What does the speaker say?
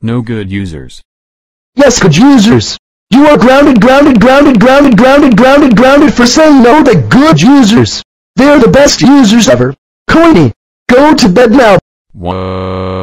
No good users. Yes, good users. You are grounded, grounded, grounded, grounded, grounded, grounded, grounded for saying no to good users. They're the best users ever. Coiny, go to bed now. What?